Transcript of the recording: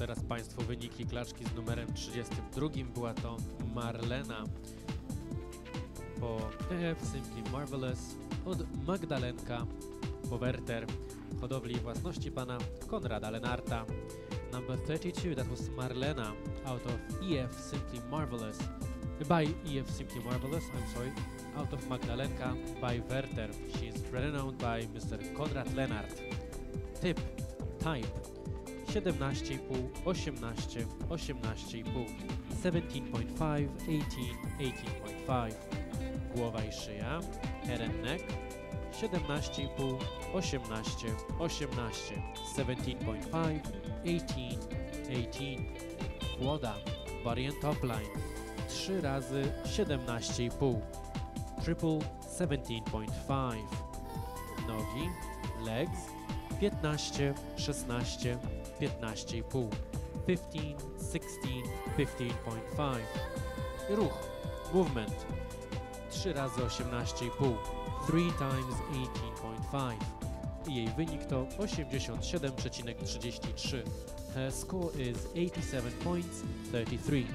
teraz Państwu wyniki klaczki z numerem 32. Była to Marlena po EF Simply Marvelous od Magdalenka po Werter hodowli własności pana Konrada Lenarta. Number 32, that was Marlena out of EF Simply Marvelous. By EF Simply Marvelous, I'm sorry, out of Magdalenka by Werter. She is renowned by Mr. Konrad Lenart. Typ, type 17,5, 18, 18,5, 17.5, 18, 18.5. Głowa i szyja, head and neck 17,5, 18, 18, 17.5, 18, 18. Kłoda, body and top line 3 razy 17,5, triple 17.5. Nogi, legs 15, 16, 15,5, 15, 16, 15.5. Ruch, movement 3 razy 18,5, 3 times 18.5. I jej wynik to 87,33. Her score is 87 points 33.